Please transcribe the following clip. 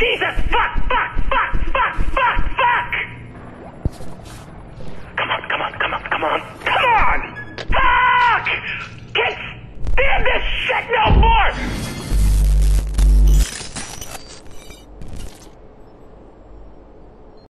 Jesus! Fuck! Fuck! Fuck! Fuck! Fuck! Fuck! Come on! Come on! Come on! Come on! Come on! Fuck! Can't stand this shit no more!